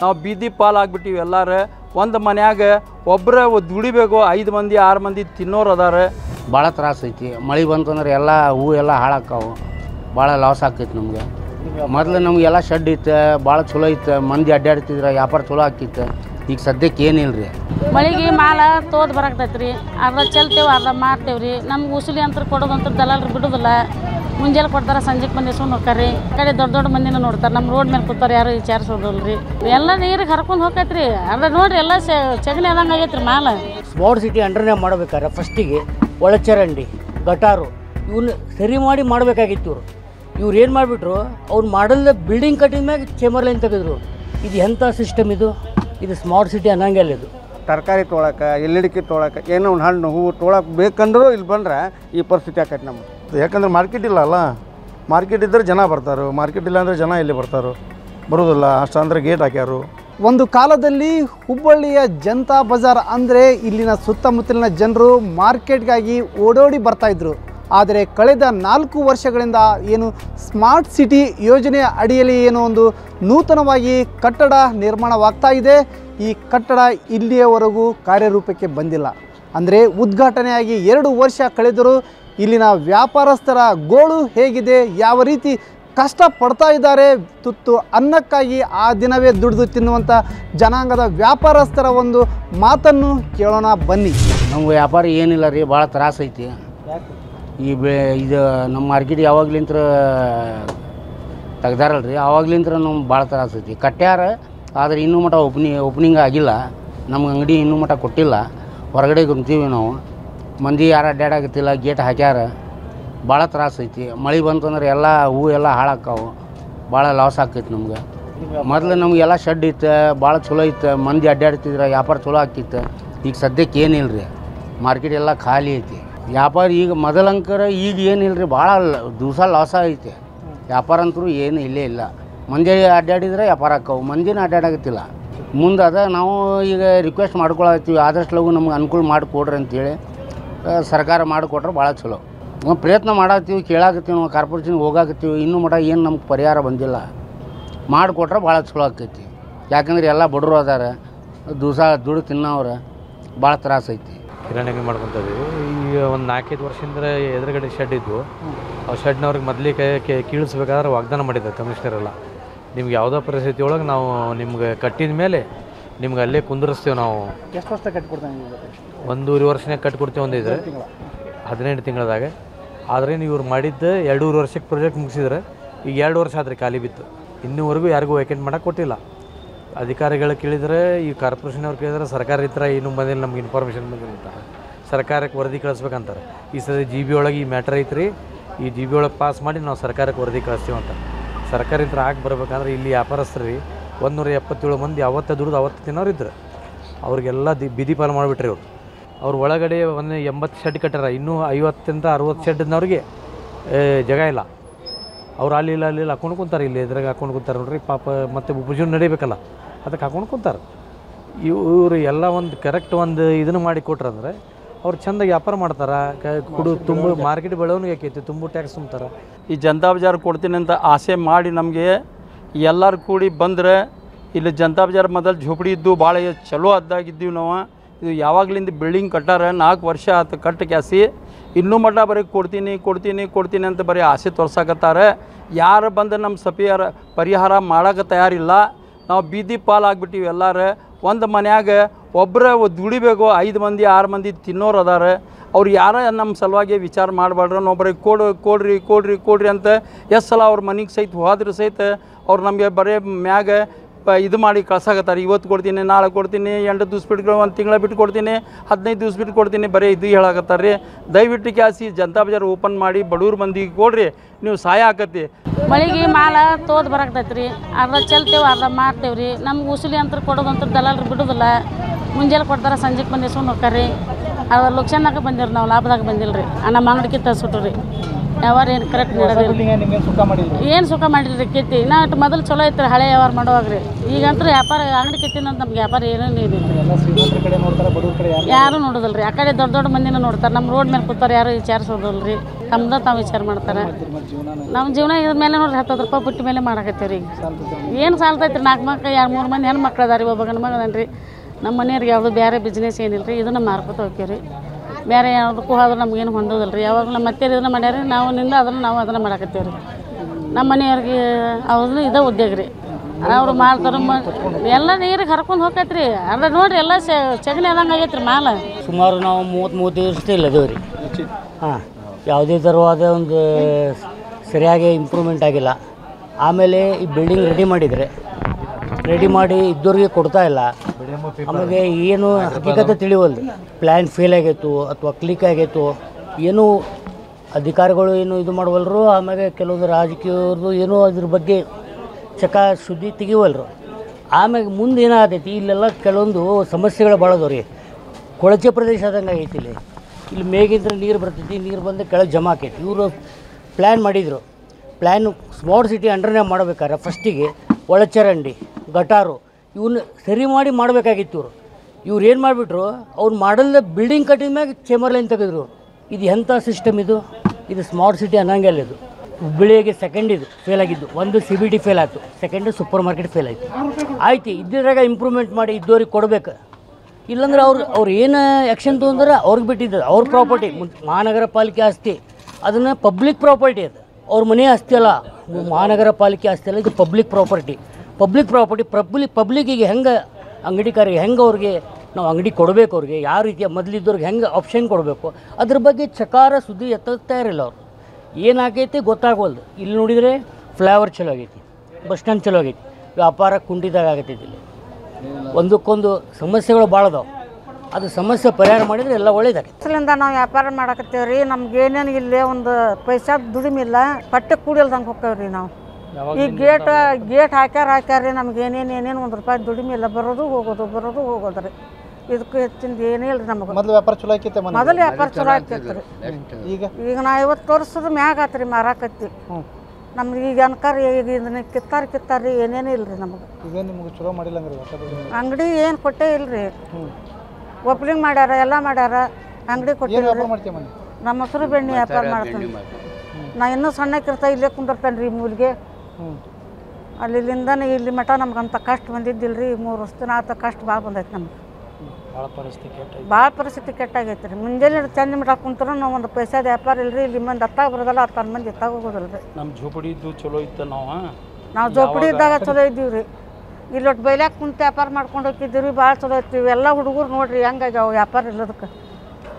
ನಾವು ಬೀದಿ ಪಾಲಾಗ್ಬಿಟ್ಟಿವಿ ಎಲ್ಲಾರ. ಒಂದು ಮನ್ಯಾಗ ಒಬ್ಬರ ದುಡಿಬೇಕು ಐದು ಮಂದಿ ಆರು ಮಂದಿ ತಿನ್ನೋರು ಅದಾರ. ಭಾಳ ತ್ರಾಸ ಐತಿ. ಮಳೆ ಬಂತಂದ್ರೆ ಎಲ್ಲ ಹೂ ಎಲ್ಲ ಹಾಳಾಕ್ಕಾವು ಭಾಳ ಲಾಸ್ ಆಕೈತಿ ನಮ್ಗೆ. ಮೊದ್ಲು ನಮಗೆಲ್ಲ ಶೆಡ್ ಇತ್ತು ಭಾಳ ಚಲೋ ಇತ್ತು. ಮಂದಿ ಅಡ್ಡಾಡ್ತಿದ್ರೆ ವ್ಯಾಪಾರ ಚಲೋ ಆಕಿತ್ತು ಈಗ ಸದ್ಯಕ್ಕೆ ಏನಿಲ್ಲ ರೀ ಮಳಿಗೆ ಮಾಲ ತೋದ್ ಬರಾಕ್ತೈತೆ ರೀ ಅರ್ಧ ಚೆಲ್ತೇವೆ ಅರ್ಧ ಮಾರ್ತೇವೆ ರೀ ನಮ್ಗೆ ಉಸುಲಿ ಅಂತ ಕೊಡೋದಂತ ದಲ್ಲಾಲ್ರು ಬಿಡೋದಿಲ್ಲ. ಮುಂಜಾನೆ ಕೊಡ್ತಾರೆ ಸಂಜೆಗೆ ಬಂದು ಹೋಗ್ತಾರೆ ಈ ಕಡೆ ದೊಡ್ಡ ದೊಡ್ಡ ಮಂದಿನ ನೋಡ್ತಾರೆ ನಮ್ಮ ರೋಡ್ ಮೇಲೆ ಕೂತಾರೆ ಯಾರು ವಿಚಾರಿಸೋದಲ್ರಿ ರೀ ಎಲ್ಲ ನೀರಿಗೆ ಹರ್ಕೊಂಡು ಹೋಗೈತೆ ರೀ ಅರ್ಧ ನೋಡ್ರಿ ಎಲ್ಲ ಚಗನಿ ಆದಂಗೆ ಆಗೈತೆ ರೀ ಮಾಲ ಸ್ಮಾರ್ಟ್ ಸಿಟಿ ಅಂಡರ್ನೇ ಮಾಡ್ಬೇಕಾದ್ರೆ ಫಸ್ಟಿಗೆ ಒಳಚರಂಡಿ ಗಟಾರು ಇವನ್ನ ಸರಿ ಮಾಡಿ ಮಾಡಬೇಕಾಗಿತ್ತು ಇವರು. ಇವ್ರು ಏನು ಮಾಡಿಬಿಟ್ರು ಅವ್ರು ಮಾಡಲ್ದ ಬಿಲ್ಡಿಂಗ್ ಕಟ್ಟಿದ ಮ್ಯಾಗ ಚೇಮರ್ ಲೈನ್ ತೆಗೆದ್ರು ಇದು ಎಂಥ ಸಿಸ್ಟಮ್ ಇದು? ಇದು ಸ್ಮಾರ್ಟ್ ಸಿಟಿ ಅನ್ನಂಗೆ ಅಲ್ಲ ಇದು. ತರಕಾರಿ ತೊಳಕ್ಕೆ ಎಲ್ಲಿಡಿಕೆ ತೊಳಕ್ಕೆ ಏನೋ ಒಂದು ಹಣ್ಣು ಹೂವು ತೊಳಕ್ಕೆ ಬೇಕಂದ್ರೂ ಇಲ್ಲಿ ಬಂದ್ರೆ ಈ ಪರಿಸ್ಥಿತಿ ಆಕೈತೆ ನಮ್ಗೆ. ಯಾಕಂದ್ರೆ ಮಾರ್ಕೆಟ್ ಇಲ್ಲ ಅಲ್ಲ? ಮಾರ್ಕೆಟ್ ಇದ್ದರೆ ಜನ ಬರ್ತಾರೆ. ಮಾರ್ಕೆಟ್ ಇಲ್ಲ ಅಂದರೆ ಜನ ಇಲ್ಲಿ ಬರ್ತಾರೆ? ಬರೋದಿಲ್ಲ. ಅಷ್ಟು ಅಂದರೆ ಗೇಟ್ ಹಾಕ್ಯಾರು. ಒಂದು ಕಾಲದಲ್ಲಿ ಹುಬ್ಬಳ್ಳಿಯ ಜನತಾ ಬಜಾರ್ ಅಂದರೆ ಇಲ್ಲಿನ ಸುತ್ತಮುತ್ತಲಿನ ಜನರು ಮಾರ್ಕೆಟ್ಗಾಗಿ ಓಡೋಡಿ ಬರ್ತಾ ಇದ್ರು. ಆದರೆ ಕಳೆದ ನಾಲ್ಕು ವರ್ಷಗಳಿಂದ ಏನು ಸ್ಮಾರ್ಟ್ ಸಿಟಿ ಯೋಜನೆ ಅಡಿಯಲ್ಲಿ ಏನೋ ಒಂದು ನೂತನವಾಗಿ ಕಟ್ಟಡ ನಿರ್ಮಾಣವಾಗ್ತಾ ಇದೆ. ಈ ಕಟ್ಟಡ ಇಲ್ಲಿಯವರೆಗೂ ಕಾರ್ಯರೂಪಕ್ಕೆ ಬಂದಿಲ್ಲ. ಅಂದರೆ ಉದ್ಘಾಟನೆಯಾಗಿ ಎರಡು ವರ್ಷ ಕಳೆದರೂ ಇಲ್ಲಿನ ವ್ಯಾಪಾರಸ್ಥರ ಗೋಳು ಹೇಗಿದೆ? ಯಾವ ರೀತಿ ಕಷ್ಟ ಪಡ್ತಾ ಇದ್ದಾರೆ? ತುತ್ತು ಅನ್ನಕ್ಕಾಗಿ ಆ ದಿನವೇ ದುಡಿದು ತಿನ್ನುವಂಥ ಜನಾಂಗದ ವ್ಯಾಪಾರಸ್ಥರ ಒಂದು ಮಾತನ್ನು ಕೇಳೋಣ ಬನ್ನಿ. ನಮ್ಮ ವ್ಯಾಪಾರ ಏನಿಲ್ಲ ರೀ, ಭಾಳ ತ್ರಾಸ ಐತಿ. ಈ ಬೆ, ಇದು ನಮ್ಮ ಮಾರ್ಕೆಟ್ ಯಾವಾಗ್ಲಿಂತ್ರ ತೆಗ್ದಾರಲ್ಲ ರೀ ಆವಾಗ್ಲಿಂತ್ರ ನಮ್ಗೆ ಭಾಳ ತ್ರಾಸ ಐತಿ. ಕಟ್ಟ್ಯಾರ, ಆದರೆ ಇನ್ನೂ ಮಟ್ಟ ಓಪನಿ, ಓಪನಿಂಗ್ ಆಗಿಲ್ಲ. ನಮ್ಗೆ ಅಂಗಡಿ ಇನ್ನೂ ಮಟ್ಟ ಕೊಟ್ಟಿಲ್ಲ. ಹೊರಗಡೆ ಕುಂತೀವಿ ನಾವು. ಮಂದಿ ಯಾರು ಆಗತಿಲ್ಲ ಗೇಟ್ ಹಾಕ್ಯಾರ, ಭಾಳ ತ್ರಾಸ ಐತಿ. ಮಳೆ ಬಂತಂದ್ರೆ ಎಲ್ಲ ಹೂ ಎಲ್ಲ ಹಾಳಾಕ್ಕಾವು ಭಾಳ ಲಾಸ್ ಆಕೈತಿ ನಮ್ಗೆ. ಮೊದ್ಲು ನಮಗೆಲ್ಲ ಶೆಡ್ ಇತ್ತು, ಭಾಳ ಚಲೋ ಇತ್ತು. ಮಂದಿ ಅಡ್ಡಾಡ್ತಿದ್ರೆ ವ್ಯಾಪಾರ ಚಲೋ ಆಕಿತ್ತು ಈಗ ಸದ್ಯಕ್ಕೆ ಏನಿಲ್ಲ ರೀ ಮಾರ್ಕೆಟ್ ಎಲ್ಲ ಖಾಲಿ ಐತಿ. ವ್ಯಾಪಾರ ಈಗ ಮೊದಲಂಕರ ಈಗ ಏನಿಲ್ಲ ರೀ ಭಾಳ ದಿವಸ ಲಾಸ ಐತಿ. ವ್ಯಾಪಾರ ಅಂತೂ ಏನು ಇಲ್ಲೇ ಇಲ್ಲ. ಮಂದಿ ಅಡ್ಡಾಡಿದ್ರೆ ವ್ಯಾಪಾರ ಆಕ್ಕವು ಮಂದಿನ ಅಡ್ಡಾಡಾಗತ್ತಿಲ್ಲ ಮುಂದೆ ಅದ ನಾವು ಈಗ ರಿಕ್ವೆಸ್ಟ್ ಮಾಡ್ಕೊಳತ್ತೀವಿ ಆದಷ್ಟು ಲಗು ನಮ್ಗೆ ಅನುಕೂಲ ಮಾಡಿಕೊಡ್ರಿ ಅಂತೇಳಿ. ಸರ್ಕಾರ ಮಾಡಿಕೊಟ್ರೆ ಭಾಳ ಚಲೋ. ನಾವು ಪ್ರಯತ್ನ ಮಾಡತ್ತೀವಿ ಕೇಳಾಕತ್ತೀವಿ, ನಾವು ಕಾರ್ಪೊರೇಷನ್ಗೆ ಹೋಗಾಕತ್ತೀವಿ, ಇನ್ನೂ ಮಟ ಏನು ನಮ್ಗೆ ಪರಿಹಾರ ಬಂದಿಲ್ಲ. ಮಾಡಿಕೊಟ್ರೆ ಭಾಳ ಚಲೋ ಆಕೈತಿ. ಯಾಕಂದ್ರೆ ಎಲ್ಲ ಬಡವರು ಅದಾರ, ದಿವಸ ದುಡ್ಡು ತಿನ್ನೋರು ಭಾಳ ತ್ರಾಸ ಐತಿ. ಕಿರಾಣಿ ಮಾಡ್ಕೊತ ಈಗ ಒಂದು ನಾಲ್ಕೈದು ವರ್ಷದಿಂದ ಎದುರುಗಡೆ ಶೆಡ್ ಇದ್ವು. ಆ ಶೆಡ್ನವ್ರಿಗೆ ಮೊದಲಿಗೆ ಕೀಳಿಸ್ಬೇಕಾದ್ರೆ ವಾಗ್ದಾನ ಮಾಡಿದ್ದಾರೆ ಕಮಿಷನರ್ ಎಲ್ಲ. ನಿಮ್ಗೆ ಯಾವುದೋ ಪರಿಸ್ಥಿತಿ ಒಳಗೆ ನಾವು ನಿಮ್ಗೆ ಕಟ್ಟಿದ ಮೇಲೆ ನಿಮ್ಗೆ ಅಲ್ಲೇ ಕುಂದಿರಿಸ್ತೇವೆ ನಾವು. ಎಷ್ಟು ವರ್ಷ ಕಟ್ಕೊಡ್ತೇವೆ ಒಂದೂವರೆ ವರ್ಷನಾಗ ಕಟ್ಕೊಡ್ತೀವಿ ಒಂದಿದ್ರೆ ಹದಿನೆಂಟು ತಿಂಗಳದಾಗ. ಆದರೆ ನೀವು ಇವ್ರು ಮಾಡಿದ್ದು ಎರಡೂವರೆ ವರ್ಷಕ್ಕೆ ಪ್ರಾಜೆಕ್ಟ್ ಮುಗಿಸಿದ್ರೆ ಈಗ ಎರಡು ವರ್ಷ ಆದ್ರೆ ಖಾಲಿ ಬಿತ್ತು. ಇನ್ನೂವರೆಗೂ ಯಾರಿಗೂ ವೇಕೆಂಟ್ ಮಾಡೋಕೆ ಕೊಟ್ಟಿಲ್ಲ. ಅಧಿಕಾರಿಗಳು ಕೇಳಿದರೆ ಈ ಕಾರ್ಪೊರೇಷನ್ ಅವ್ರು ಕೇಳಿದ್ರೆ ಸರ್ಕಾರ ಈ ಥರ ಇನ್ನೂ ಬಂದಿಲ್ಲ ನಮ್ಗೆ ಇನ್ಫಾರ್ಮೇಷನ್ ಬಂದಿಲ್ಲ ಅಂತಾರೆ ಸರ್ಕಾರಕ್ಕೆ ವರದಿ ಕಳಿಸ್ಬೇಕಂತಾರೆ. ಈ ಸರಿ ಜಿ ಬಿ ಒಳಗೆ ಈ ಮ್ಯಾಟ್ರ್ ಐತ್ರಿ. ಈ ಜಿ ಬಿ ಒಳಗೆ ಪಾಸ್ ಮಾಡಿ ನಾವು ಸರ್ಕಾರಕ್ಕೆ ವರದಿ ಕಳಿಸ್ತೀವಿ ಅಂತ. ಸರ್ಕಾರ ಇತ್ರ ಹಾಕಿ ಬರ್ಬೇಕಂದ್ರೆ ಇಲ್ಲಿ ವ್ಯಾಪಾರಸ್ಥರು ಒಂದೂರ ಎಪ್ಪತ್ತೇಳು ಮಂದಿ ಅವತ್ತು ದುಡ್ದು ಅವತ್ತು ತಿನ್ನೋರು ಇದ್ರು ಅವ್ರಿಗೆಲ್ಲ ದಿ, ಬಿದಿ ಪಾಲು ಮಾಡಿಬಿಟ್ರಿ ಅವ್ರು ಅವ್ರ ಒಳಗಡೆ ಒಂದು ಎಂಬತ್ತು ಶೆಡ್ ಕಟ್ಟಾರ ಇನ್ನೂ ಐವತ್ತಿಂದ ಅರುವತ್ತು ಶೆಡ್ನವ್ರಿಗೆ ಜಾಗ ಇಲ್ಲ. ಅವ್ರು ಅಲ್ಲಿ ಇಲ್ಲ ಅಲ್ಲಿ ಇಲ್ಲ, ಹಾಕೊಂಡು ಕುಂತಾರೆ. ಇಲ್ಲಿ ಇದ್ರಾಗ ಹಾಕೊಂಡು ಕುಂತಾರೆ ನೋಡ್ರಿ, ಪಾಪ ಮತ್ತೆ ಉಪಜೀವನ ನಡೀಬೇಕಲ್ಲ. ಅದಕ್ಕೆ ಹಾಕೊಂಡು ಕುಂತಾರೆ. ಇವರು ಎಲ್ಲ ಒಂದು ಕರೆಕ್ಟ್ ಒಂದು ಇದನ್ನು ಮಾಡಿ ಕೊಟ್ರಂದ್ರೆ ಅವ್ರು ಚಂದ ವ್ಯಾಪಾರ ಮಾಡ್ತಾರೆ. ಕುಡು, ತುಂಬ ಮಾರ್ಕೆಟ್ ಬೆಳವಣಿಗೆ ಆಕೈತಿ, ತುಂಬ ಟ್ಯಾಕ್ಸ್ ತುಂಬ್ತಾರೆ. ಈ ಜನತಾ ಬಜಾರ್ ಕೊಡ್ತೀನಿ ಅಂತ ಆಸೆ ಮಾಡಿ ನಮಗೆ ಎಲ್ಲರೂ ಕೂಡಿ ಬಂದ್ರೆ ಇಲ್ಲಿ ಜನತಾ ಬಜಾರ್ ಮೊದಲು ಝೋಪಡಿ ಇದ್ದು ಭಾಳ ಚಲೋ ಅದ್ದಾಗಿದ್ದೀವಿ ನಾವು. ಇದು ಯಾವಾಗಲಿಂದ ಬಿಲ್ಡಿಂಗ್ ಕಟ್ಟಾರ ನಾಲ್ಕು ವರ್ಷ ಆತು ಕಟ್ಟ ಕ್ಯಾಸಿ. ಇನ್ನೂ ಮಟ್ಟ ಬರೀ ಕೊಡ್ತೀನಿ ಕೊಡ್ತೀನಿ ಕೊಡ್ತೀನಿ ಅಂತ ಬರೀ ಆಸೆ ತೋರ್ಸಕತ್ತಾರೆ. ಯಾರು ಬಂದು ನಮ್ಮ ಸಪಿಯಾರ ಪರಿಹಾರ ಮಾಡೋಕೆ ತಯಾರಿಲ್ಲ. ನಾವು ಬೀದಿ ಪಾಲಾಗ್ಬಿಟ್ಟಿವಿ ಎಲ್ಲಾರ. ಒಂದು ಮನ್ಯಾಗ ಒಬ್ಬರೇ ದುಡಿಬೇಕು, ಐದು ಮಂದಿ, ಆರು ಮಂದಿ ತಿನ್ನೋರು ಅದಾರ. ಅವ್ರು ಯಾರ ನಮ್ಮ ಸಲುವಾಗಿ ವಿಚಾರ ಮಾಡಬಾರ್ದ್ರೆ ನಾವು ಬರೀ ಕೊಡು, ಕೊಡ್ರಿ ಕೊಡ್ರಿ ಕೊಡ್ರಿ ಅಂತ ಎಷ್ಟು ಸಲ ಅವ್ರ ಮನೆಗೆ ಸಹಿತ ಹೋದ್ರೆ ಸಹಿತ ಅವ್ರು ನಮಗೆ ಬರೇ ಮ್ಯಾಗ ಇದು ಮಾಡಿ ಕಳ್ಸಾಕತ್ತಾರೆ. ಇವತ್ತು ಕೊಡ್ತೀನಿ, ನಾಳೆ ಕೊಡ್ತೀನಿ, ಎಂಟು ದಿವ್ಸ ಬಿಟ್ಟು ಒಂದು ತಿಂಗಳ ಬಿಟ್ಟು ಕೊಡ್ತೀನಿ, ಹದಿನೈದು ದಿವ್ಸ ಬಿಟ್ಟು ಕೊಡ್ತೀನಿ, ಬರೀ ಇದು ಹೇಳಕತ್ತಾರೆ. ರೀ ದಯವಿಟ್ಟು ಕ್ಯಾಸಿ ಜನತಾ ಬಜಾರ್ ಓಪನ್ ಮಾಡಿ ಬಡವ್ರ ಮಂದಿಗೆ ಕೊಡ್ರಿ, ನೀವು ಸಹಾಯ ಆಕತಿ ಮಳಿಗೆ ಮಾಲ ತೋದ್ ಬರಾಕ್ತೈತೆ ರೀ ಅರ್ಧ ಚೆಲ್ತೇವೆ, ಅರ್ಧ ಮಾರ್ತೇವೆ ರೀ. ನಮ್ಗೆ ಉಸುಲಿ ಅಂತ ಕೊಡೋದಂತ ದಲಾಲ್ರು ಬಿಡೋದಿಲ್ಲ. ಮುಂಜಾನೆ ಕೊಡ್ತಾರೆ, ಸಂಜೆಗೆ ಬಂದು ಸುಮ್ಮನೆ ಹೋಗ್ತಾರೆ ಅದ್ರ ಲುಕ್ಷನ್ನಾಗ ಬಂದಿರಿ ನಾವು ಲಾಭದಾಗ ಬಂದಿಲ್ಲ ರೀ ನಮ್ಮ ಅಂಗಡಿಗೆ ತರಿಸ್ಬಿಟ್ರಿ ರೀ. ವ್ಯವಹಾರ ಏನು ಕರೆಕ್ಟ್ ನಡೆದಿಲ್ಲ ಏನು ಸುಖ ಮಾಡಿಲ್ಲ ಕಿತ್ತಿ? ನಾ ಅಷ್ಟು ಮೊದಲು ಚಲೋ ಐತ್ರಿ ಹಳೆ ವ್ಯವಹಾರ ಮಾಡುವಾಗ ರೀ ಈಗಂತೂ ವ್ಯಾಪಾರ ಅಂಗಡಿ ಕಿತ್ತಿನ ನಮ್ಗೆ ವ್ಯಾಪಾರ ಏನೇನು ಇದೆ ಯಾರು ನೋಡೋದಲ್ರಿ ನೋಡೋದಿಲ್ಲ ರೀ ಆ ಕಡೆ ದೊಡ್ಡ ದೊಡ್ಡ ಮಂದಿನ ನೋಡ್ತಾರೆ. ನಮ್ಮ ರೋಡ್ ಮೇಲೆ ಕೂತಾರೆ ಯಾರು ವಿಚಾರಿಸೋದಿಲ್ಲ ರೀ ತಮ್ದ ತಾವು ವಿಚಾರ ಮಾಡ್ತಾರೆ. ನಮ್ಮ ಜೀವನ ಇದ್ರ ಮೇಲೆ ನೋಡ್ರಿ ಹತ್ತತ್ತು ರೂಪಾಯಿ ಬಿಟ್ಟ ಮೇಲೆ ಮಾಡಕತ್ತೀವ್ರಿ ರೀ ಏನು ಸಾಲ್ತೈತ್ರಿ? ನಾಲ್ಕು ಮಕ್ಳು ಎರಡು ಮೂರು ಮಂದಿ ಹೆಣ್ಣು ಮಕ್ಳು ಅದಾರ ರೀ ಒಬ್ಬ ಗಂಡು ಮಗ ಅದಾನ ರೀ ನಮ್ಮ ಮನೆಯವ್ರಿಗೆ ಯಾವುದು ಬೇರೆ ಬಿಸ್ನೆಸ್ ಏನಿಲ್ಲ ರೀ ಇದನ್ನು ಮಾರ್ಕೊತ ಹೋಗ್ತೀವಿ ರೀ ಬೇರೆ ಯಾವುದಕ್ಕೂ ಹೋದ್ರೆ ನಮಗೇನು ಹೊಂದೋದಿಲ್ಲ ರೀ ಯಾವಾಗ ನಮ್ಮ ಮತ್ತೆ ಇದನ್ನ ಮಾಡ್ಯಾರ ನಾವು ನಿಂದ ಅದನ್ನು ನಾವು ಅದನ್ನು ಮಾಡಕತ್ತೇವೆ ರೀ ನಮ್ಮ ಮನೆಯವ್ರಿಗೆ ಅವ್ರದ್ದು ಇದೇ ಉದ್ಯೋಗ ರೀ. ಅವರು ಮಾಡ್ತಾರೆ ಎಲ್ಲ ನೀರಿಗೆ ಹರ್ಕೊಂಡು ರೀ ಅರ್ಧ ನೋಡ್ರಿ ಎಲ್ಲ ಸಗಣಿ ಆಗೈತೆ ರೀ ಮಾಲ. ಸುಮಾರು ನಾವು ಮೂವತ್ತು ಮೂವತ್ತು ವರ್ಷದ ಇಲ್ಲದೇವು ರೀ ಹಾಂ, ಯಾವುದೇ ಥರವಾದ ಒಂದು ಸರಿಯಾಗಿ ಇಂಪ್ರೂವ್ಮೆಂಟ್ ಆಗಿಲ್ಲ. ಆಮೇಲೆ ಈ ಬಿಲ್ಡಿಂಗ್ ರೆಡಿ ಮಾಡಿದರೆ ರೆಡಿ ಮಾಡಿ ಇದ್ದವ್ರಿಗೆ ಕೊಡ್ತಾ ಇಲ್ಲ. ಆಮೇಲೆ ಏನು ಹಕ್ಕಿಕತೆ ತಿಳಿವಲ್ದು. ಪ್ಲ್ಯಾನ್ ಫೇಲ್ ಆಗೈತು ಅಥವಾ ಕ್ಲಿಕ್ ಆಗೈತು, ಏನೂ ಅಧಿಕಾರಿಗಳು ಏನು ಇದು ಮಾಡವಲ್ರು, ಆಮೇಲೆ ಕೆಲವೊಂದು ರಾಜಕೀಯವ್ರದ್ದು ಏನು ಅದ್ರ ಬಗ್ಗೆ ಚಕ ಸುದ್ದಿ ತೆಗಿವಲ್ರು. ಆಮ್ಯಾಗ ಮುಂದೆ ಏನಾಗತೈತಿ, ಇಲ್ಲೆಲ್ಲ ಕೆಲವೊಂದು ಸಮಸ್ಯೆಗಳು ಭಾಳ ಅದಾವ್ರಿ ಕೊಳಚೆ ಪ್ರದೇಶ ಆದಂಗೆ ಆಗೈತಿ ಇಲ್ಲಿ. ಇಲ್ಲಿ ಮೇಗಿಂದ ನೀರು ಬರ್ತೈತಿ, ನೀರು ಬಂದು ಕೆಳಗೆ ಜಮಾ ಆಕೈತಿ. ಇವರು ಪ್ಲ್ಯಾನ್ ಮಾಡಿದರು. ಪ್ಲ್ಯಾನು ಸ್ಮಾರ್ಟ್ ಸಿಟಿ ಅಂಡರ್ನೇ ಮಾಡ್ಬೇಕಾರೆ ಫಸ್ಟಿಗೆ ಒಳಚರಂಡಿ. ಗಟಾರು ಇವನ್ನ ಸರಿ ಮಾಡಿ ಮಾಡಬೇಕಾಗಿತ್ತು ಇವರು. ಇವ್ರು ಏನು ಮಾಡಿಬಿಟ್ರು, ಅವ್ರು ಮಾಡಲ್ದ ಬಿಲ್ಡಿಂಗ್ ಕಟ್ಟಿದ ಮ್ಯಾಗ ಚೇಂಬರ್ ಲೈನ್ ತೆಗೆದ್ರು. ಇದು ಎಂಥ ಸಿಸ್ಟಮ್ ಇದು? ಇದು ಸ್ಮಾರ್ಟ್ ಸಿಟಿ ಅನ್ನಂಗಿಲ್ಲ ಇದು. ಹುಬ್ಬಳ್ಳಿಗೆ ಸೆಕೆಂಡ್ ಇದು ಫೇಲ್ ಆಗಿದ್ದು. ಒಂದು ಸಿ ಬಿ ಟಿ ಫೇಲ್ ಆಯಿತು. ಸೆಕೆಂಡ್ ಸೂಪರ್ ಮಾರ್ಕೆಟ್ ಫೇಲ್ ಆಯಿತು. ಆಯ್ತು ಇದ್ದಿದ್ರಾಗ ಇಂಪ್ರೂವ್ಮೆಂಟ್ ಮಾಡಿ ಇದ್ದವ್ರಿಗೆ ಕೊಡಬೇಕು. ಇಲ್ಲಾಂದ್ರೆ ಅವ್ರು ಅವ್ರು ಏನು ಆ್ಯಕ್ಷನ್ ತೊಗೊಂಡ್ರೆ ಅವ್ರಿಗೆ ಬಿಟ್ಟಿದ್ದು. ಅವ್ರ ಪ್ರಾಪರ್ಟಿ ಮಹಾನಗರ ಪಾಲಿಕೆ ಆಸ್ತಿ. ಅದನ್ನು ಪಬ್ಲಿಕ್ ಪ್ರಾಪರ್ಟಿ ಅದು. ಅವ್ರ ಮನೆ ಆಸ್ತಿ ಅಲ್ಲ. ಮಹಾನಗರ ಪಾಲಿಕೆ ಆಸ್ತಿ ಅಲ್ಲ, ಇದು public property public property public ಪಬ್ಲಿಕ್ಕಿಗೆ ಹೆಂಗೆ ಅಂಗಡಿಕಾರಿಗೆ ಹೆಂಗೆ ಅವ್ರಿಗೆ ನಾವು ಅಂಗಡಿ ಕೊಡಬೇಕು ಅವ್ರಿಗೆ? ಯಾವ ರೀತಿಯ ಮೊದಲಿದ್ದವ್ರಿಗೆ ಹೆಂಗೆ ಆಪ್ಷನ್ ಕೊಡಬೇಕು? ಅದ್ರ ಬಗ್ಗೆ ಚಕಾರ ಸುದ್ದಿ ಎತ್ತುತ್ತಾ ಇರಲಿಲ್ಲ ಅವ್ರು. ಏನಾಗೈತಿ ಗೊತ್ತಾಗೋಲ್ದು. ಇಲ್ಲಿ ನೋಡಿದರೆ ಫ್ಲೈಓವರ್ ಚಲೋ ಆಗೈತಿ, ಬಸ್ ಸ್ಟ್ಯಾಂಡ್ ಚಲೋ ಆಗೈತಿ, ವ್ಯಾಪಾರ ಕುಂಡಿದಾಗ ಆಗತ್ತೈತಿ ಇಲ್ಲಿ. ಒಂದಕ್ಕೊಂದು ಸಮಸ್ಯೆಗಳು ಭಾಳ ಅದಾವೆ. ಅದು ಸಮಸ್ಯೆ ಪರಿಹಾರ ಮಾಡಿದರೆ ಎಲ್ಲ ಒಳ್ಳೇದಾಗಿ ಅಸಲಿಂದ ನಾವು ವ್ಯಾಪಾರ ಮಾಡಕತ್ತೇವೆ ರೀ ನಮ್ಗೆ ಏನೇನು ಇಲ್ಲೇ ಒಂದು ಪೈಸಾ ದುಡಿಮಿಲ್ಲ ಪಟ್ಟೆ ಕೂಡಿಲ್ದಂಗೆ ಹೋಗ್ತೇವೆ ರೀ ನಾವು. ಈ ಗೇಟ್ ಗೇಟ್ ಹಾಕ್ಯಾರ ಹಾಕ್ಯಾರ ರೀ ನಮ್ಗೆ ಏನೇನು ಏನೇನು ಒಂದು ರೂಪಾಯಿ ದುಡಿಮೆ ಇಲ್ಲ ಬರೋದು ಹೋಗೋದು ಬರೋದು ಹೋಗೋದು ರೀ. ಇದಕ್ಕೆ ಹೆಚ್ಚಿಂದ ಏನೇ ಇಲ್ಲ ರೀ ನಮಗೆ. ಮೊದಲು ವ್ಯಾಪಾರ ಚಲೋ ಆಕೈತೆ ಮನೆ. ಮೊದಲು ವ್ಯಾಪಾರ ಚಲೋ ಆಗ್ತೈತೆ ರೀ ಈಗ? ಈಗ? ನಾ ಐವತ್ತು ವರ್ಷದ ಮ್ಯಾಗ ಆತ್ರಿ ಮಾರಾಕತ್ತಿ. ನಮ್ಗೆ ಈಗ ಅನ್ಕಾರ ಈಗ ಇದನ್ನ ಕಿತ್ತಾರ ಕಿತ್ತಾರ ರೀ ಏನೇನು ಇಲ್ಲ ರೀ ನಮಗೆ. ಈಗ ನಿಮ್ಗೆ ಚಲೋ ಮಾಡಿಲ್ಲ ಅಂಗಡಿ ಏನು ಕೊಟ್ಟೇ ಇಲ್ಲ ರೀ ಓಪನಿಂಗ್ ಮಾಡ್ಯಾರ ಎಲ್ಲ ಮಾಡ್ಯಾರ ಅಂಗಡಿ ಏನು ಕೊಟ್ಟಿಲ್ಲ ನಮ್ಮ ಹಸಿರು ಬೆಣ್ಣೆ ವ್ಯಾಪಾರ ಮಾಡ್ತೀನಿ ನಾ ಇನ್ನೂ ಸಣ್ಣಕ್ಕಿರ್ತಾ ಇಲ್ಲೇ ಕುಂದಿರ್ತೇನೆ ರೀ ಮೂಲಿಗೆ. ಅಲ್ಲಿಂದನೇ ಇಲ್ಲಿ ಮಠ ನಮ್ಗಂತ ಅಂತ ಕಷ್ಟ ಬಂದಿದ್ದಿಲ್ಲ ರೀ ಮೂರು ವರ್ಷ ಆತ ಕಷ್ಟ ಭಾಳ ಬಂದೈತೆ ನಮ್ಗೆ. ಭಾಳ ಪರಿಸ್ಥಿತಿ ಕೆಟ್ಟ ಭಾಳ ಪರಿಸ್ಥಿತಿ ಕೆಟ್ಟಾಗೈತೆ ರೀ. ಮುಂಜಾನೆ ಚಂದ ಮಠ ಕುಂತ್ರ ನಾವು ಒಂದು ಪೈಸಾದ ವ್ಯಾಪಾರ ಇಲ್ಲ ರೀ ಇಲ್ಲಿ ಮಂದಿ ಹತ್ತಾಗ ಬರೋದಲ್ಲ ಹತ್ತು ಮಂದಿ ಎತ್ತಾಗ ಹೋಗೋದಿಲ್ಲ ರೀ ನಮ್ಮ ಜೋಪಡಿ ಇದ್ದು ಚಲೋ ಇತ್ತು ನಾವು? ನಾವು ಜೋಪಡಿ ಇದ್ದಾಗ ಚಲೋ ಇದ್ದೀವಿ ರೀ. ಇಲ್ಲೊಟ್ಟು ಬೈಲಾಕ ಕುಂತು ವ್ಯಾಪಾರ ಮಾಡ್ಕೊಂಡು ಹೋಗಿದ್ದೀವಿ ರೀ ಭಾಳ ಚಲೋ ಇತ್ತು. ಎಲ್ಲ ಹುಡುಗರು ನೋಡ್ರಿ ಹೆಂಗಾಗ್ಯಾವ ವ್ಯಾಪಾರ ಇಲ್ಲದಕ್ಕೆ.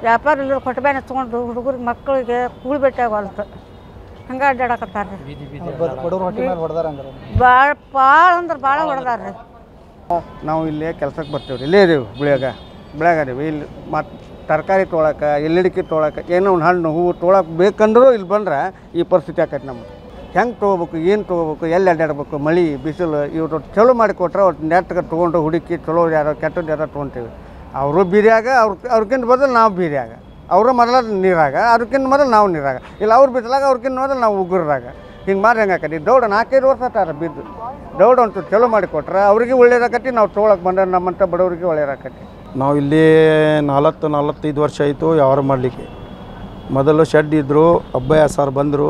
ವ್ಯಾಪಾರ ಇಲ್ಲದ ಕೊಟ್ಟಬೇನೆ ತೊಗೊಂಡು ಹುಡುಗರಿಗೆ ಮಕ್ಕಳಿಗೆ ಕೂಳಿ ಭೇಟಿಯಾಗಲ್ತು ಹಂಗೆ ಅಡ್ಡಾಡಕತ್ತಾರ ರೀ ಭಾಳ ಭಾಳ ಅಂದ್ರೆ ಭಾಳ ಹೊಡೆದಾರ ರೀ ನಾವು ಇಲ್ಲೇ ಕೆಲ್ಸಕ್ಕೆ ಬರ್ತೀವಿ ರೀ. ಇಲ್ಲೇ ಇದೀವಿ ಗುಳಿಯಾಗ ಬೆಳಗ ಅದೀವಿ ಇಲ್ಲಿ ಮತ್ತು ತರಕಾರಿ ತೊಳಕ್ಕೆ ಎಲ್ಲಿಡಿಕೆ ತೊಳಕ್ಕೆ ಏನೋ ಒಂದು ಹಣ್ಣು ಹೂವು ತೊಳಕ್ಕೆ ಬೇಕಂದ್ರೂ ಇಲ್ಲಿ ಬಂದ್ರೆ ಈ ಪರಿಸ್ಥಿತಿ ಆಕೈತೆ ನಮ್ಗೆ ಹೆಂಗೆ ತೊಗೋಬೇಕು ಏನು ತೊಗೋಬೇಕು ಎಲ್ಲಿ ಅಡ್ಡಾಡ್ಬೇಕು ಮಳೆ ಬಿಸಿಲು ಇವ್ರು ಚಲೋ ಮಾಡಿ ಅವ್ರು ನೆಟ್ಟಗೆ ನೆಟ್ಗೆ ತೊಗೊಂಡು ಹುಡುಕಿ ಚಲೋ ಯಾರೋ ಕೆಟ್ಟದ್ದು ಯಾರೋ ತೊಗೊತೀವಿ. ಅವರು ಬೀರ್ಯಾಗ ಅವ್ರ ಅವ್ರಿಗಿಂತ ಬದಲು ನಾವು ಬೀರ್ಯಾಗ ಅವರು ಮೊದಲ ನೀರಾಗ ಅದಕ್ಕಿಂತ ಮೊದಲು ನಾವು ನೀರಾಗ. ಇಲ್ಲ, ಅವ್ರು ಬಿತ್ತಲಾಗ ಅವ್ರಕ್ಕಿಂತ ಮೊದಲು ನಾವು ಉಗುರಾಗ ಹಿಂಗೆ ಮಾಡಿ ಹೆಂಗೆ ಆಕತಿ? ದೌಡ ನಾಲ್ಕೈದು ವರ್ಷ ತಾರ ಬಿದ್ದು. ದೌಡ ಅಂತೂ ಚಲೋ ಮಾಡಿ ಕೊಟ್ರೆ ಅವ್ರಿಗೆ ಒಳ್ಳೇದಾಕತಿ ನಾವು ತೊಗೊಳಕ್ಕೆ ಬಂದ್ರೆ ನಮ್ಮಂಥ ಬಡವರಿಗೆ ಒಳ್ಳೇದಾಕತಿ ನಾವು ಇಲ್ಲಿ ನಾಲ್ಕು ನಲವತ್ತೈದು ವರ್ಷ ಆಯಿತು ವ್ಯವಹಾರ ಮಾಡಲಿಕ್ಕೆ. ಮೊದಲು ಶೆಡ್ ಇದ್ದರು ಅಬ್ಬಯ್ಯ ಸರ್ ಬಂದರು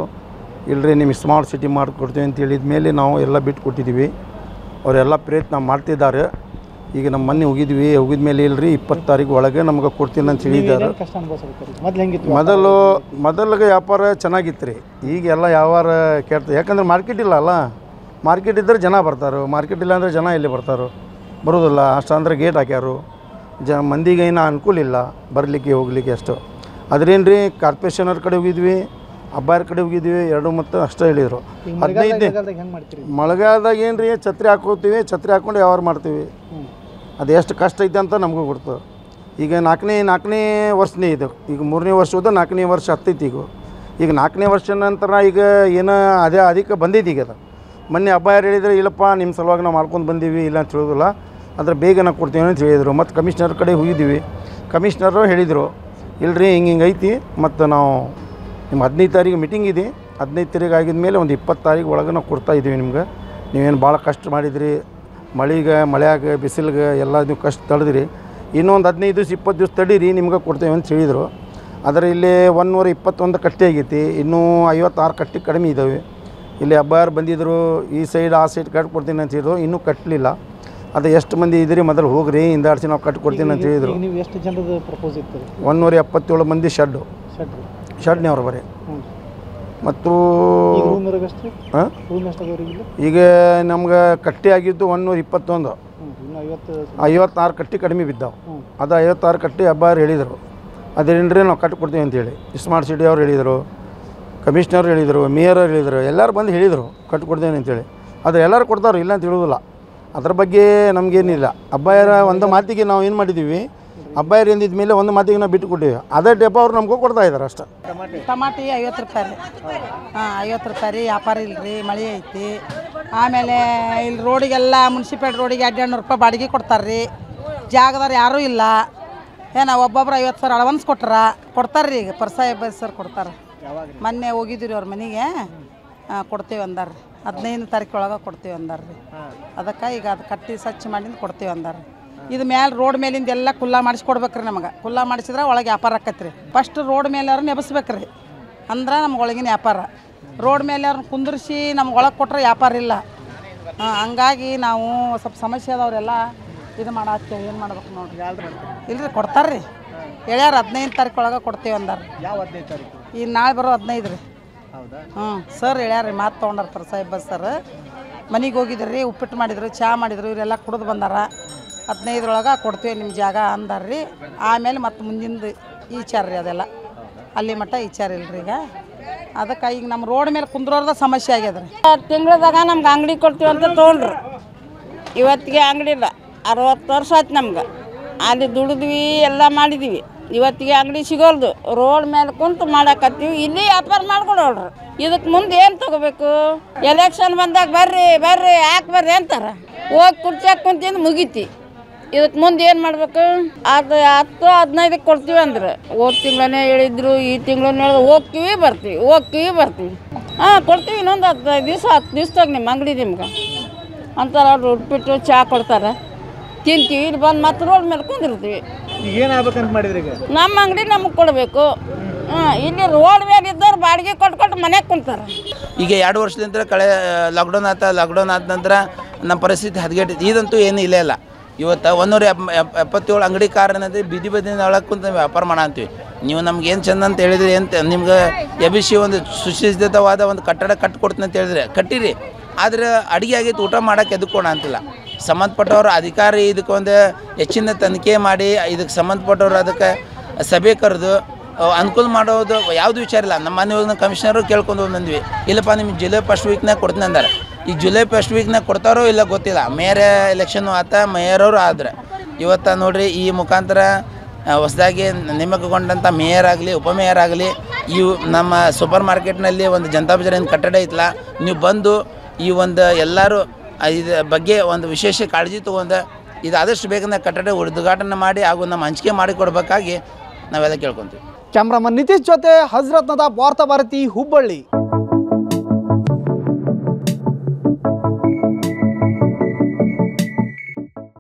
ಇಲ್ಲರಿ ನಿಮಗೆ ಸ್ಮಾರ್ಟ್ ಸಿಟಿ ಮಾಡಿಕೊಡ್ತೀವಿ ಅಂತ ಹೇಳಿದ ಮೇಲೆ ನಾವು ಎಲ್ಲ ಬಿಟ್ಟು ಕೊಟ್ಟಿದ್ದೀವಿ ಅವರೆಲ್ಲ ಪ್ರಯತ್ನ ಮಾಡ್ತಿದ್ದಾರೆ. ಈಗ ನಮ್ಮ ಮನೆ ಹೋಗಿದ್ವಿ ಹೋಗಿದ ಮೇಲೆ ಇಲ್ರಿ ಇಪ್ಪತ್ತು ತಾರೀಕು ಒಳಗೆ ನಮ್ಗೆ ಕೊಡ್ತೀನಿ ಅಂತ ಹೇಳಿದ್ದಾರೆ. ಮೊದಲು ಮೊದಲಿಗೆ ವ್ಯಾಪಾರ ಚೆನ್ನಾಗಿತ್ತು ರೀ ಈಗ ಎಲ್ಲ ವ್ಯವಹಾರ ಕೆಟ್ಟ ಯಾಕಂದ್ರೆ ಮಾರ್ಕೆಟ್ ಇಲ್ಲ ಅಲ್ಲ. ಮಾರ್ಕೆಟ್ ಇದ್ದರೆ ಜನ ಬರ್ತಾರೆ. ಮಾರ್ಕೆಟ್ ಇಲ್ಲ ಅಂದರೆ ಜನ ಎಲ್ಲಿ ಬರ್ತಾರೆ? ಬರೋದಿಲ್ಲ. ಅಷ್ಟು ಅಂದರೆ ಗೇಟ್ ಹಾಕ್ಯಾರು. ಜ ಮಂದಿಗೆ ಏನೂ ಅನುಕೂಲ ಇಲ್ಲ. ಬರಲಿಕ್ಕೆ ಹೋಗ್ಲಿಕ್ಕೆ ಅಷ್ಟು. ಅದ್ರೇನು ರೀ ಕಾರ್ಪೊರೇಷನವ್ರ ಕಡೆ ಹೋಗಿದ್ವಿ ಹಬ್ಬಾರ ಕಡೆ ಹೋಗಿದ್ವಿ ಎರಡು ಮತ್ತು ಅಷ್ಟೇ ಹೇಳಿದರು. ಈಗ ಹದಿನೈದು ಮಳೆಗಾಲದಾಗ ಮಾಡ್ತೀರಿ? ಮಳೆಗಾಲದಾಗ ಏನು ರೀ ಛತ್ರಿ ಹಾಕೋತೀವಿ ಛತ್ರಿ ಹಾಕ್ಕೊಂಡು ವ್ಯವಹಾರ ಮಾಡ್ತೀವಿ. ಅದು ಎಷ್ಟು ಕಷ್ಟ ಐತೆ ಅಂತ ನಮಗೂ ಗೊತ್ತು. ಈಗ ನಾಲ್ಕನೇ ನಾಲ್ಕನೇ ವರ್ಷನೇ ಇದು. ಈಗ ಮೂರನೇ ವರ್ಷ ಹೋದ ನಾಲ್ಕನೇ ವರ್ಷ ಹತ್ತೈತಿ ಈಗ. ಈಗ ನಾಲ್ಕನೇ ವರ್ಷ ನಂತರ ಈಗ ಏನು ಅದೇ ಅದಕ್ಕೆ ಬಂದಿದ್ದು ಈಗ ಅದು. ಮೊನ್ನೆ ಹಬ್ಬ ಯಾರು ಹೇಳಿದ್ರೆ, ಇಲ್ಲಪ್ಪ, ನಿಮ್ಮ ಸಲುವಾಗಿ ನಾವು ಮಾಡ್ಕೊಂಡು ಬಂದೀವಿ, ಇಲ್ಲ ಅಂತ ಹೇಳೋದಿಲ್ಲ. ಅದ್ರ ಬೇಗ ನಾವು ಕೊಡ್ತೀವಿ ಅಂತ ಹೇಳಿದರು. ಮತ್ತು ಕಮಿಷ್ನರ್ ಕಡೆ ಹೋಗಿದ್ದೀವಿ. ಕಮಿಷ್ನರು ಹೇಳಿದರು ಇಲ್ಲರಿ ಹಿಂಗೆ ಹಿಂಗೆ ಐತಿ. ಮತ್ತು ನಾವು ನಿಮ್ಮ ಹದಿನೈದು ತಾರೀಕು ಮೀಟಿಂಗ್ ಇದೆ. ಹದಿನೈದು ತಾರೀಕು ಆಗಿದ ಮೇಲೆ ಒಂದು ಇಪ್ಪತ್ತು ತಾರೀಕು ಒಳಗೆ ನಾವು ಕೊಡ್ತಾ ಇದ್ದೀವಿ ನಿಮ್ಗೆ. ನೀವೇನು ಭಾಳ ಕಷ್ಟ ಮಾಡಿದ್ರಿ. ಮಳೆಗೆ ಮಳೆಯಾಗ ಬಿಸಿಲಿಗೆ ಎಲ್ಲ ನೀವು ಕಷ್ಟ ತಡೆದಿರಿ ಇನ್ನೊಂದು ಹದಿನೈದು ದಿವ್ಸ ಇಪ್ಪತ್ತು ದಿವ್ಸ ತಡೀರಿ ನಿಮ್ಗೆ ಕೊಡ್ತೇವೆ ಅಂತ ಹೇಳಿದರು. ಆದರೆ ಇಲ್ಲಿ ಒಂದೂರ ಇಪ್ಪತ್ತೊಂದು ಕಟ್ಟಿ ಆಗೈತಿ ಇನ್ನೂ ಐವತ್ತಾರು ಕಟ್ಟಿ ಕಡಿಮೆ ಇದ್ದಾವೆ ಇಲ್ಲಿ ಹಬ್ಬಾರು ಬಂದಿದ್ದರು ಈ ಸೈಡ್ ಆ ಸೈಡ್ ಕಟ್ಟಿ ಕೊಡ್ತೀನಿ ಅಂತ ಹೇಳಿದ್ರು ಇನ್ನೂ ಕಟ್ಟಲಿಲ್ಲ ಅದು ಎಷ್ಟು ಮಂದಿ ಇದ್ರಿ ಮೊದಲು ಹೋಗ್ರಿ ಹಿಂದಾಡ್ಸಿ ನಾವು ಕಟ್ಟಿ ಕೊಡ್ತೀನಿ ಅಂತ ಹೇಳಿದರು. ನೀವು ಎಷ್ಟು ಜನರದ್ದು ಪ್ರಪೋಸ್ ಇತ್ತು ಒಂದೂರ ಎಪ್ಪತ್ತೇಳು ಮಂದಿ ಶೆಡ್ಡು. ಶೆಡ್ ಶೆಡ್ನವ್ರು ಬರೀ. ಹ್ಞೂ ಮತ್ತು ಈಗ ನಮ್ಗೆ ಕಟ್ಟಿ ಆಗಿದ್ದು ಒಂದೂರ ಇಪ್ಪತ್ತೊಂದು. ಐವತ್ತು ಐವತ್ತಾರು ಕಟ್ಟಿ ಕಡಿಮೆ ಬಿದ್ದಾವೆ. ಅದು ಐವತ್ತಾರು ಕಟ್ಟಿ ಹಬ್ಬಾರು ಹೇಳಿದರು. ಅದೇನ್ರಿ ನಾವು ಕಟ್ಟಿ ಕೊಡ್ತೀವಿ ಅಂತೇಳಿ ಸ್ಮಾರ್ಟ್ ಸಿಟಿ ಅವ್ರು ಹೇಳಿದರು ಕಮಿಷ್ನರ್ ಹೇಳಿದರು ಮೇಯರ್ ಅವ್ರು ಹೇಳಿದರು ಎಲ್ಲರೂ ಬಂದು ಹೇಳಿದರು ಕಟ್ಟಿ ಕೊಡ್ತೇನೆ ಅಂತೇಳಿ ಆದರೆ ಎಲ್ಲರೂ ಕೊಡ್ತಾರೆ ಇಲ್ಲ ಅಂತ ಹೇಳೋದಿಲ್ಲ. ಅದ್ರ ಬಗ್ಗೆ ನಮಗೇನಿಲ್ಲ. ಹಬ್ಬಾರ ಒಂದು ಮಾತಿಗೆ ನಾವು ಏನು ಮಾಡಿದ್ದೀವಿ ಅಬ್ಬಾಯರು ಎಂದಿದ್ದ ಮೇಲೆ ಒಂದು ಮಾತಿಗೆ ನಾವು ಬಿಟ್ಟು ಕೊಟ್ಟಿವಿ ಅದೇ ಡೆಪ ಅವ್ರು ನಮಗೂ ಕೊಡ್ತಾ ಇದ್ದಾರೆ ಅಷ್ಟೇ. ಟಮಾಟಿ ಐವತ್ತು ರೂಪಾಯಿ. ರೀ ಹಾಂ, ಐವತ್ತು ರೂಪಾಯಿ ರೀ, ವ್ಯಾಪಾರ ಇಲ್ಲ ರೀ, ಮಳೆ ಐತಿ. ಆಮೇಲೆ ಇಲ್ಲಿ ರೋಡಿಗೆಲ್ಲ ಮುನ್ಸಿಪಾಲ್ ರೋಡಿಗೆ ಎರಡು ಎರಡುನೂರು ರೂಪಾಯಿ ಬಾಡಿಗೆ ಕೊಡ್ತಾರೆ ರೀ. ಜಾಗದವ್ರು ಯಾರೂ ಇಲ್ಲ. ಏನ ಒಬ್ಬೊಬ್ರು ಐವತ್ತು ಸಾವಿರ ಅಡ್ವಾನ್ಸ್ ಕೊಟ್ರ ಕೊಡ್ತಾರೆ ರೀ ಈಗ ಪರ್ಸಾಯ ಸರ್ ಕೊಡ್ತಾರೆ. ಮೊನ್ನೆ ಹೋಗಿದ್ದೀವಿ ಅವ್ರ ಮನೆಗೆ. ಕೊಡ್ತೀವಿ ಅಂದಾರ ಹದಿನೈದು ತಾರೀಕು ಒಳಗೆ ಕೊಡ್ತೀವಿ ಅಂದಾರೆ ರೀ. ಅದಕ್ಕೆ ಈಗ ಅದು ಕಟ್ಟಿ ಸ್ವಚ್ಛ ಮಾಡಿಂದ ಕೊಡ್ತೀವಿ ಅಂದಾರ ಇದು ಮೇಲೆ ರೋಡ್ ಮೇಲಿಂದ ಎಲ್ಲ ಕುಲ್ಲ ಮಾಡಿಸ್ಕೊಡ್ಬೇಕ್ರಿ ನಮಗೆ. ಕುಲ್ಲ ಮಾಡಿಸಿದ್ರೆ ಒಳಗೆ ವ್ಯಾಪಾರ ಆಕತ್ರಿ. ರೀ ಫಸ್ಟ್ ರೋಡ್ ಮೇಲೆ ಅವ್ರನ್ನ ನೆಬಸ್ಬೇಕ್ರಿ. ಅಂದ್ರೆ ನಮ್ಗೆ ಒಳಗಿನ ವ್ಯಾಪಾರ. ರೋಡ್ ಮೇಲೆ ಅವ್ರನ್ನ ಕುಂದಿರಿಸಿ ನಮ್ಗೆ ಒಳಗೆ ಕೊಟ್ರೆ ವ್ಯಾಪಾರ ಇಲ್ಲ. ಹಾಂ ಹಂಗಾಗಿ ನಾವು ಸ್ವಲ್ಪ ಸಮಸ್ಯೆ ಅದಾವ್ರೆಲ್ಲ ಇದು ಮಾಡತ್ತೇವೆ ಏನು ಮಾಡ್ಬೇಕು ನೋಡ್ರಿ. ಇಲ್ರಿ ಕೊಡ್ತಾರ್ರಿ. ಹೇಳ್ಯಾರ ಹದಿನೈದು ತಾರೀಕು ಒಳಗೆ ಕೊಡ್ತೀವಿ ಅಂದಾರ. ಯಾವ ಹದಿನೈದು ತಾರೀಕು? ಈ ನಾಳೆ ಬರೋ ಹದಿನೈದು ರೀ. ಹ್ಞೂ ಸರ್ ಹೇಳ್ಯಾರ್ರಿ ಮಾತು ತೊಗೊಂಡಾರ ಸಾಹೇಬ್ ಸರ್. ಮನೆಗೆ ಹೋಗಿದ್ರಿ ಉಪ್ಪಿಟ್ಟು ಮಾಡಿದ್ರು ಚಹಾ ಮಾಡಿದ್ರು ಇವರೆಲ್ಲ ಕುಡಿದು ಬಂದಾರ. ಹದಿನೈದರೊಳಗೆ ಕೊಡ್ತೀವಿ ನಿಮ್ಮ ಜಾಗ ಅಂದಾರ ರೀ ಆಮೇಲೆ ಮತ್ತೆ ಮುಂದಿಂದು ಈಚಾರ ರೀ ಅದೆಲ್ಲ. ಅಲ್ಲಿ ಮಟ್ಟ ಈಚಾರ ಇಲ್ರಿ ಈಗ. ಅದಕ್ಕೆ ಈಗ ನಮ್ಮ ರೋಡ್ ಮೇಲೆ ಕುಂದ್ರೋರ್ದ ಸಮಸ್ಯೆ ಆಗ್ಯದ ರೀ ತಿಂಗಳದಾಗ ನಮ್ಗೆ ಅಂಗಡಿ ಕೊಡ್ತೀವಿ ಅಂತ ತೊಗೊಂಡ್ರು ಇವತ್ತಿಗೆ ಅಂಗಡಿ ಇಲ್ಲ. ಅರವತ್ತು ವರ್ಷ ಆಯ್ತು ನಮ್ಗೆ. ಅಲ್ಲಿ ದುಡಿದ್ವಿ, ಎಲ್ಲ ಮಾಡಿದ್ವಿ. ಇವತ್ತಿಗೆ ಅಂಗಡಿ ಸಿಗೋಲ್ದು. ರೋಡ್ ಮೇಲೆ ಕುಂತು ಮಾಡಕತ್ತೀವಿ. ಇಲ್ಲಿ ವ್ಯಾಪಾರ ಮಾಡ್ಕೊಡೋಳ್ರಿ ಇದಕ್ಕೆ ಮುಂದೆ ಏನು ತಗೋಬೇಕು? ಎಲೆಕ್ಷನ್ ಬಂದಾಗ ಬರ್ರಿ ಬರ್ರಿ ಯಾಕೆ ಬರ್ರಿ ಅಂತಾರೆ. ಹೋಗಿ ಕುರ್ಚಾಕ್ ಕುಂತಿಂದು ಮುಗೀತಿ. ಇದಕ್ಕೆ ಮುಂದೆ ಏನು ಮಾಡ್ಬೇಕು? ಅದು ಹತ್ತು ಹದಿನೈದಕ್ಕೆ ಕೊಡ್ತೀವಿ ಅಂದ್ರೆ. ಹೋದ ತಿಂಗಳೇ ಹೇಳಿದ್ರು ಈ ತಿಂಗಳು ಹೇಳಿದ್ರು. ಹೋಗ್ತೀವಿ ಬರ್ತೀವಿ. ಹೋಗ್ತೀವಿ ಬರ್ತೀವಿ. ಹಾಂ ಕೊಡ್ತೀವಿ. ಇನ್ನೊಂದು ಹದಿನೈದು ದಿವಸ ಹತ್ತು ದಿವ್ಸದಾಗ ನಿಮ್ಮ ಅಂಗಡಿ ನಿಮ್ಗೆ. ಅಂತಾರೆ ಅವ್ರು ಉಟ್ಬಿಟ್ಟು ಚಹಾ ಕೊಡ್ತಾರೆ. ತಿಂತೀವಿ. ಇಲ್ಲಿ ಬಂದು ಮತ್ತೆ ರೋಡ್ ಮೇಲೆ ಕುಂದಿರ್ತೀವಿ. ಈಗ ಏನಾಗ್ಬೇಕಂತ ಮಾಡಿದ್ರಿ ಈಗ? ನಮ್ಮ ಅಂಗಡಿ ನಮಗೆ ಕೊಡಬೇಕು. ಹಾಂ ಇಲ್ಲಿ ರೋಡ್ ಮೇಲೆ ಇದ್ದವ್ರು ಬಾಡಿಗೆ ಕೊಟ್ಟು ಕೊಟ್ಟು ಮನೆಗೆ ಕುಂತಾರೆ. ಈಗ ಎರಡು ವರ್ಷದಿಂದ ಕಳೆ ಲಾಕ್ಡೌನ್ ಆತ ಲಾಕ್ಡೌನ್ ಆದ ನಂತರ ನಮ್ಮ ಪರಿಸ್ಥಿತಿ ಹದಗೆಟ್ಟಿತ್ತು ಇದಂತೂ ಏನೂ ಇಲ್ಲೇ ಇಲ್ಲ. ಇವತ್ತು ಒಂದೂರ ಎಪ್- ಎಪ್- ಎಪ್ಪತ್ತೇಳು ಅಂಗಡಿ ಕಾರಣದ ಬೀದಿ ಬದಿನ ಒಳಗೆ ಕುಂತ ವ್ಯಾಪಾರ ಮಾಡ ಅಂತೀವಿ ನೀವು ನಮ್ಗೆ ಏನು ಚಂದ ಅಂತ ಹೇಳಿದ್ರಿ ಅಂತ ನಿಮ್ಗೆ ಎಬಿಸಿ ಒಂದು ಸುಶಿಕ್ಷಿತವಾದ ಒಂದು ಕಟ್ಟಡ ಕಟ್ಕೊಡ್ತೀನಿ ಅಂತ ಹೇಳಿದ್ರೆ ಕಟ್ಟಿರಿ. ಆದರೆ ಅಡುಗೆ ಆಗೈತೆ, ಊಟ ಮಾಡೋಕ್ಕೆ ಎದ್ಕೋಣ ಅಂತಿಲ್ಲ. ಸಂಬಂಧಪಟ್ಟವ್ರು ಅಧಿಕಾರಿ ಇದಕ್ಕೆ ಒಂದು ಹೆಚ್ಚಿನ ತನಿಖೆ ಮಾಡಿ, ಇದಕ್ಕೆ ಸಂಬಂಧಪಟ್ಟವ್ರು ಅದಕ್ಕೆ ಸಭೆ ಕರೆದು ಅನುಕೂಲ ಮಾಡೋದು ಯಾವುದು ವಿಚಾರ ಇಲ್ಲ. ನಮ್ಮ ಮನೆ ಹೋಗಿ ಕಮಿಷನರು ಕೇಳ್ಕೊಂಡು ಬಂದ್ವಿ ಇಲ್ಲಪ್ಪ, ನಿಮ್ಗೆ ಜಿಲ್ಲೆ ಫಸ್ಟ್ ವೀಕ್ನಾಗ ಕೊಡ್ತೀನಿ ಅಂದಾರೆ. ಈ ಜುಲೈ ಫಸ್ಟ್ ವೀಕ್ನಾಗ ಕೊಡ್ತಾರೋ ಇಲ್ಲ ಗೊತ್ತಿಲ್ಲ. ಮೇಯರ್ ಎಲೆಕ್ಷನ್ ಆತ ಮೇಯರವರು ಆದ್ರೆ. ಇವತ್ತು ನೋಡ್ರಿ ಈ ಮುಖಾಂತರ ಹೊಸದಾಗಿ ನೇಮಕಗೊಂಡಂಥ ಮೇಯರ್ ಆಗಲಿ ಉಪಮೇಯರ್ ಆಗಲಿ, ಇವು ನಮ್ಮ ಸೂಪರ್ ಮಾರ್ಕೆಟ್ನಲ್ಲಿ ಒಂದು ಜನತಾ ಬಜಾರಿನ ಕಟ್ಟಡ ಐತಲ್ಲ ನೀವು ಬಂದು ಈ ಒಂದು ಎಲ್ಲರೂ ಇದ್ರ ಬಗ್ಗೆ ಒಂದು ವಿಶೇಷ ಕಾಳಜಿ ತೊಗೊಂಡು ಇದು ಆದಷ್ಟು ಬೇಗನೆ ಕಟ್ಟಡ ಉದ್ಘಾಟನೆ ಮಾಡಿ ಹಾಗೂ ನಮ್ಮ ಹಂಚಿಕೆ ಮಾಡಿಕೊಡ್ಬೇಕಾಗಿ ನಾವೆಲ್ಲ ಕೇಳ್ಕೊತೀವಿ. ಕ್ಯಾಮ್ರಾಮನ್ ನಿತೀಶ್ ಜೊತೆ ಹಜರತ್ ನದಾಬ್ ವಾರ್ತಾ ಭಾರತಿ ಹುಬ್ಬಳ್ಳಿ.